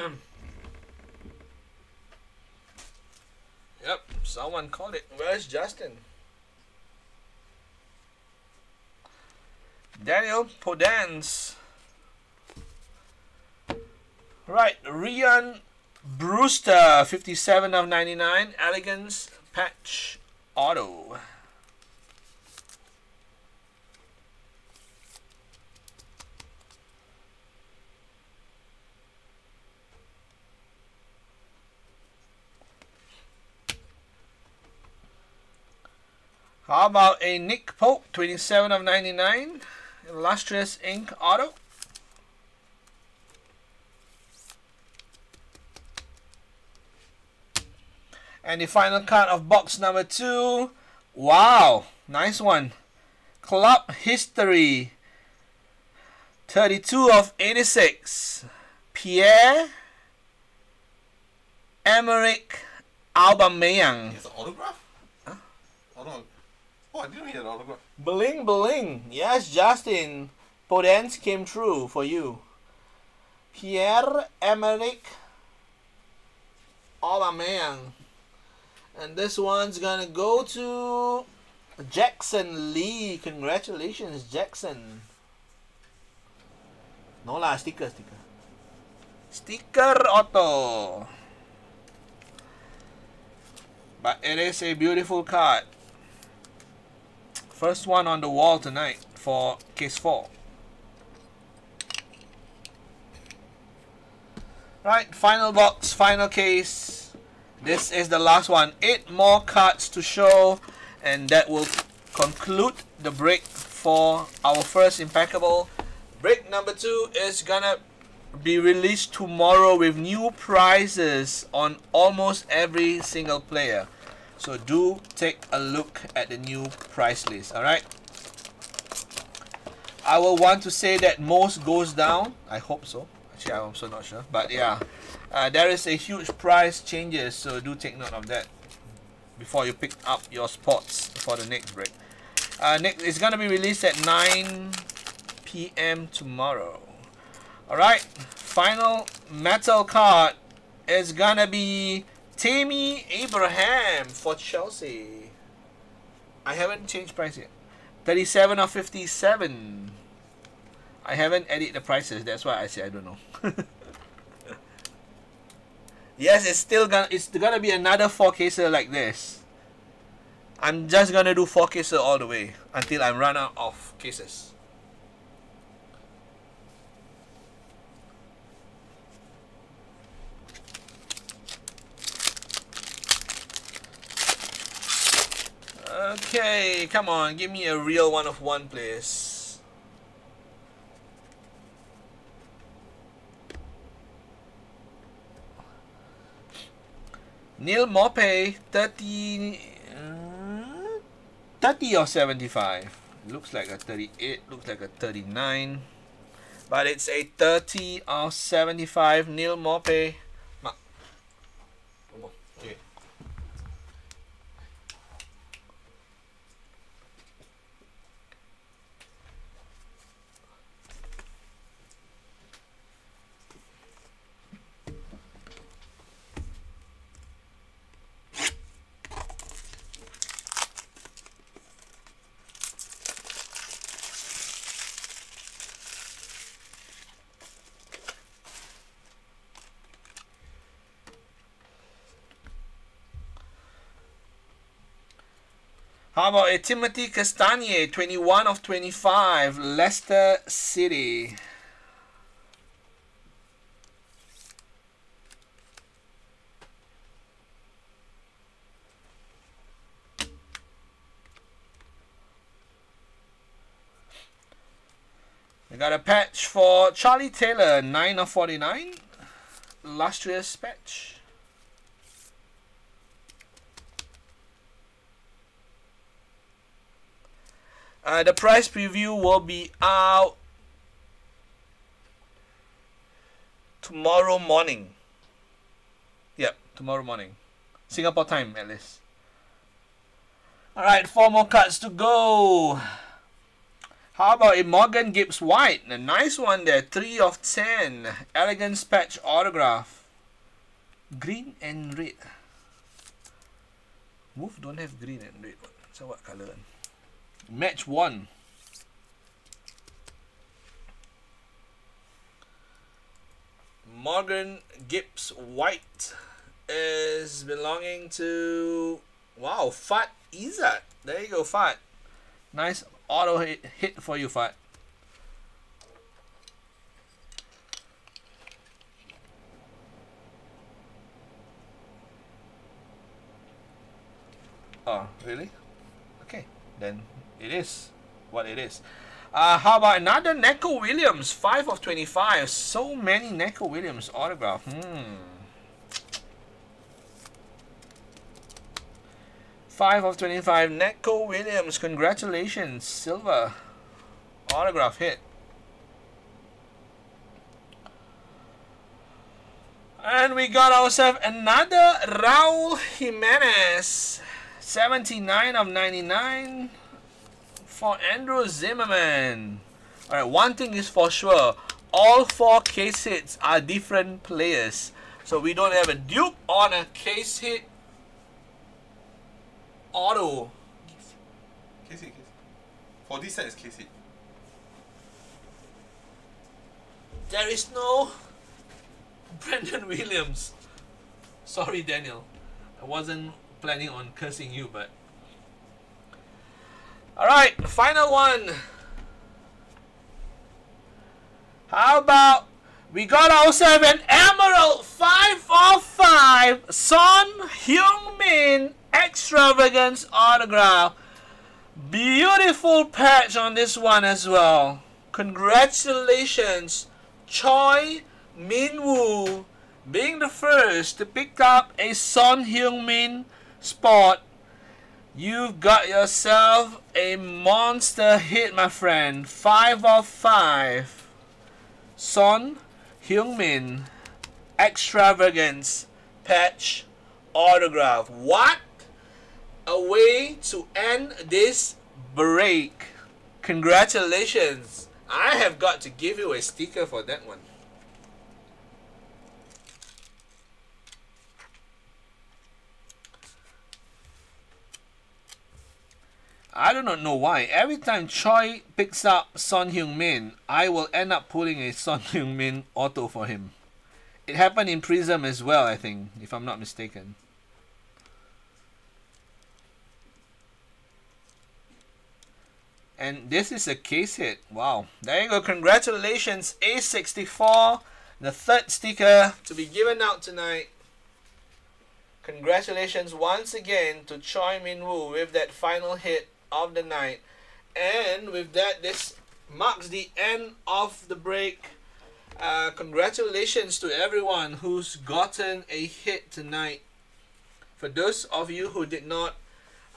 yep, someone called it. Where's Justin? Daniel Podence. Right, Rhian Brewster, 57 of 99. Elegance Patch Auto. How about a Nick Pope, 27 of 99, illustrious ink auto? And the final card of box number two. Wow, nice one. Club History, 32 of 86. Pierre Emerick Aubameyang. It's an autograph? Oh, I didn't hear an autograph. Bling bling. Yes, Justin. Podence came true for you. Pierre Emerick Aubameyang. And this one's gonna go to Jackson Lee. Congratulations, Jackson. No lah, sticker, sticker. Sticker auto. But it is a beautiful card. First one on the wall tonight for case 4. Right, final box, final case. This is the last one. Eight more cards to show, and that will conclude the break for our first impeccable. Break number two is gonna be released tomorrow with new prizes on almost every single player. So do take a look at the new price list, alright? I will want to say that most goes down. I hope so. Actually, I'm also not sure. But yeah, uh, there is a huge price changes, so do take note of that before you pick up your spots for the next break. Uh, next, it's gonna be released at 9 p.m. tomorrow. Alright, final metal card is gonna be Tammy Abraham for Chelsea. I haven't changed price yet. 37 or 57. I haven't edited the prices, that's why I say I don't know. yes, it's still gonna it's gonna be another 4 cases like this. I'm just gonna do 4 cases all the way until I run out of cases. Okay, come on, give me a real one of one, please. Neal Maupay, 30, uh, 30 or 75. Looks like a 38, looks like a 39. But it's a 30 or 75 Neal Maupay. How about a Timothy Castagne, 21 of 25, Leicester City. We got a patch for Charlie Taylor, 9 of 49, illustrious patch. Uh, the price preview will be out tomorrow morning. Yep, tomorrow morning. Singapore time, at least. Alright, four more cards to go. How about a Morgan Gibbs White? A nice one there. 3 of 10. Elegance patch autograph. Green and red. Wolf don't have green and red. So what color? Match 1. Morgan Gibbs White is belonging to wow Fat Izat. There you go, Fat. Nice auto hit, hit for you, Fat. Oh, really? Okay, then it is what it is. Uh, how about another Neco Williams? 5 of 25. So many Neco Williams autograph. Hmm. 5 of 25. Neco Williams. Congratulations. Silver. Autograph hit. And we got ourselves another Raul Jimenez. 79 of 99 for Andrew Zimmerman. Alright, one thing is for sure. All four case hits are different players. So we don't have a dupe on a case hit auto. KC, KC. For this set is KC. There is no Brandon Williams. Sorry, Daniel. I wasn't planning on cursing you, but. Alright, final one. How about we got ourselves an Emerald 5 of 5 Son Heung-min Extravagance autograph. Beautiful patch on this one as well. Congratulations, Choi Min-woo, being the first to pick up a Son Heung-min spot. You've got yourself a monster hit, my friend. 5 of 5. Son Heung-min Extravagance Patch Autograph. What a way to end this break. Congratulations. I have got to give you a sticker for that one. I do not know why. Every time Choi picks up Son Heung-min, I will end up pulling a Son Heung-min auto for him. It happened in Prism as well, I think, if I'm not mistaken. And this is a case hit. Wow. There you go. Congratulations, A64. The third sticker to be given out tonight. Congratulations once again to Choi Min Woo with that final hit of the night. And with that, this marks the end of the break. Uh, congratulations to everyone who's gotten a hit tonight. For those of you who did not,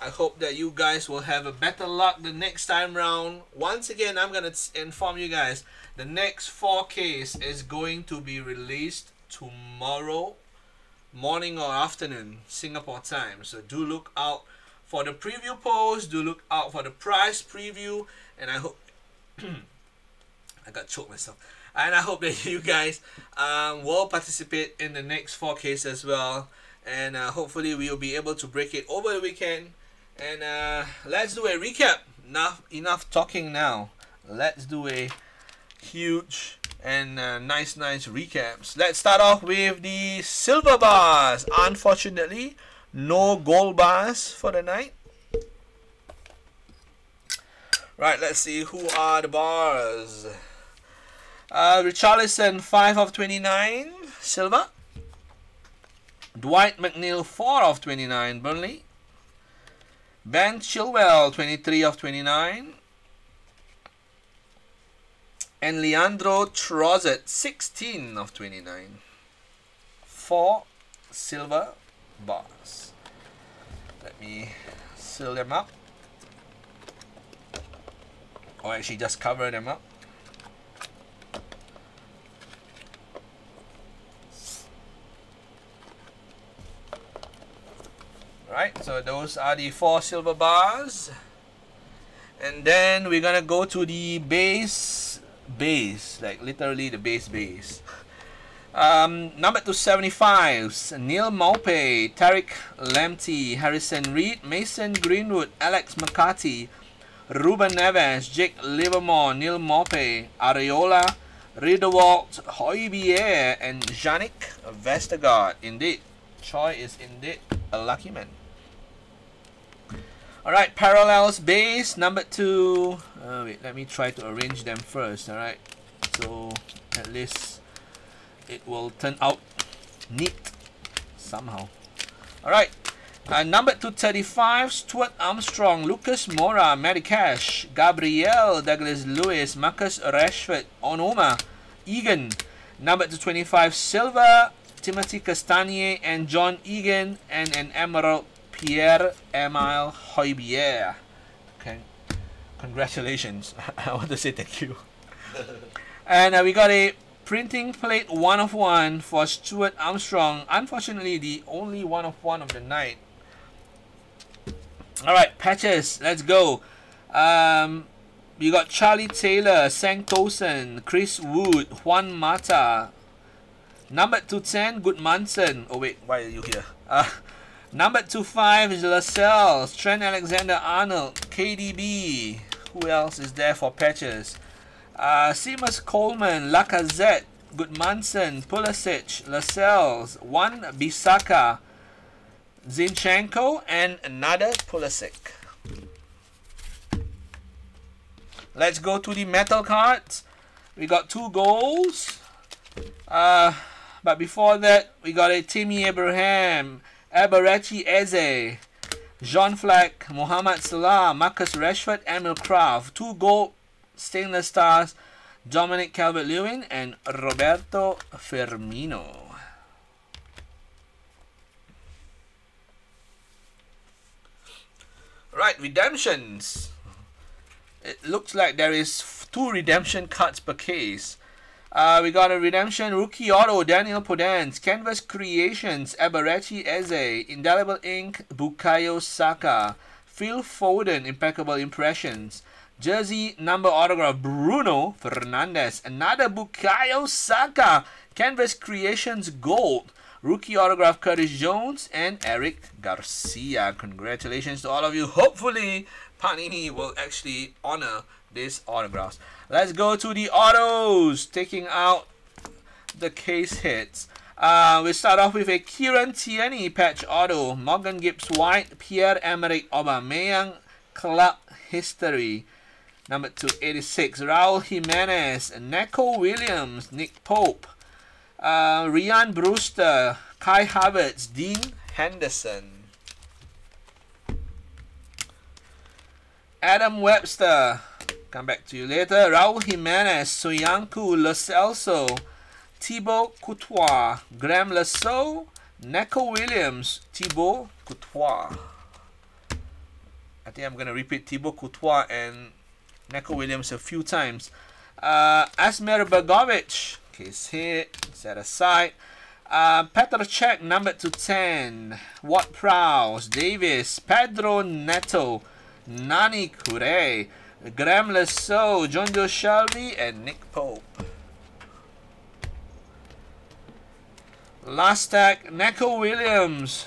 I hope that you guys will have a better luck the next time round. Once again, I'm going to inform you guys the next 4Ks is going to be released tomorrow morning or afternoon Singapore time. So do look out for the preview post. Do look out for the price preview. And I hope I got choked myself. And I hope that you guys um, will participate in the next 4Ks as well. And uh, hopefully we will be able to break it over the weekend. And uh, let's do a recap. Enough, enough talking now. Let's do a huge and uh, nice, nice recaps. Let's start off with the silver bars. Unfortunately, no gold bars for the night. Right, let's see who are the bars. Uh, Richarlison, 5 of 29, silver. Dwight McNeil, 4 of 29, Burnley. Ben Chilwell, 23 of 29. And Leandro Trossard, 16 of 29. Four silver bars. Let me seal them up. Oh, or actually just cover them up. Right, so those are the four silver bars. And then we're gonna go to the base base, like literally the base base. Um, number 275, Neal Maupay, Tariq Lamptey, Harrison Reed, Mason Greenwood, Alex McCarthy, Ruben Neves, Jake Livermore, Neal Maupay, Areola, Riedewald, Højbjerg, and Jannik Vestergaard. Indeed, Choi is indeed a lucky man. Alright, parallels base number two. Uh, wait, let me try to arrange them first. Alright, so at least it will turn out neat somehow. Alright, uh, number 235, Stuart Armstrong, Lucas Moura, Matty Cash, Gabriel, Douglas Luiz, Marcus Rashford, Onomah, Egan. Number 225, Silva, Timothy Castagne, and John Egan, and an Emerald Pierre-Emile Højbjerg. Okay. Congratulations. I want to say thank you. and uh, we got a printing plate one of one for Stuart Armstrong. Unfortunately, the only one of one of the night. All right, patches. Let's go. Um, you got Charlie Taylor, Sang Tosin, Chris Wood, Juan Mata. Number 210, Gudmundsson. Oh wait, why are you here? Uh, Number 25 is Lascelles, Trent Alexander-Arnold, KDB. Who else is there for patches? Uh, Seamus Coleman, Lacazette, Gudmundsson, Pulisic, Lascelles, Wan-Bissaka, Zinchenko, and another Pulisic. Let's go to the metal cards. We got two goals. Uh, but before that, we got a Timmy Abraham, Eberechi Eze, Jean Fleck, Mohamed Salah, Marcus Rashford, Emil Krafth, two gold stainless stars, Dominic Calvert-Lewin and Roberto Firmino. Right, redemptions. It looks like there is two redemption cards per case. Uh, we got a redemption rookie auto Daniel Podence, Canvas Creations, Eberechi Eze, Indelible Ink, Bukayo Saka, Phil Foden, Impeccable Impressions, Jersey number autograph Bruno Fernandes. another Bukayo Saka, Canvas Creations Gold, rookie autograph Curtis Jones and Eric Garcia. Congratulations to all of you. Hopefully, Panini will actually honor these autographs. Let's go to the autos, taking out the case hits. Uh, we start off with a Kieran Tierney patch auto, Morgan Gibbs White, Pierre-Emerick Aubameyang, Club History. Number 286, Raul Jimenez, Neco Williams, Nick Pope, uh, Rhian Brewster, Kai Havertz, Dean Henderson. Adam Webster, come back to you later. Raul Jimenez, Soyuncu, Lo Celso, Thibaut Courtois, Graham Lasso, Neco Williams, Thibaut Courtois. I think I'm going to repeat Thibaut Courtois and Neco Williams a few times. Uh, Asmir Begovic, case hit, set aside. Uh, Petr Cech, number to 10. Ward Prowse, Davis, Pedro Neto, Nani Kure, Graham Lasso, Jonjo Shelvey, and Nick Pope. Last stack, Neco Williams.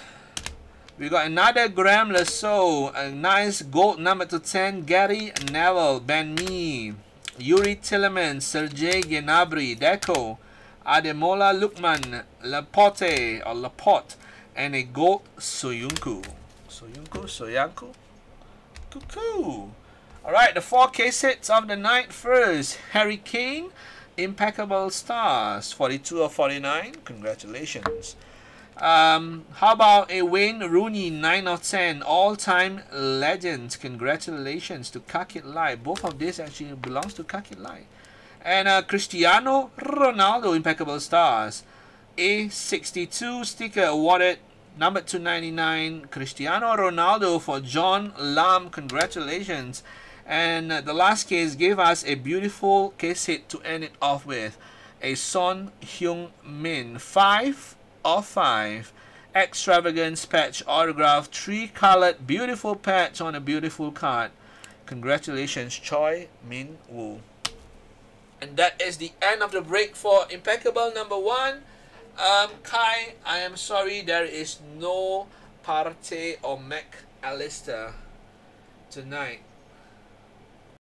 We got another Graham Lasso, a nice gold number to 10, Gary Neville, Ben Mee, Youri Tielemans, Sergey Gnabry, Deco, Ademola Lookman, Laporte or Laporte, and a gold Soyuncu. Soyuncu, Soyanku? Cuckoo! Alright, the four case hits of the night first. Harry Kane, Impeccable Stars, 42 of 49. Congratulations. Um, how about a Wayne Rooney 9 of 10 all-time legends? Congratulations to Kakit Lai. Both of these actually belongs to Kakit Lai. And uh, Cristiano Ronaldo Impeccable Stars. A 62 sticker awarded number 299 Cristiano Ronaldo for John Lam. Congratulations. And uh, the last case gave us a beautiful case hit to end it off with. A Son Heung Min 5 of 5 extravagance patch autograph three colored beautiful patch on a beautiful card Congratulations, Choi Min Woo. And that is the end of the break for Impeccable number one. Um, Kai, I am sorry there is no Partey or Mac Allister tonight.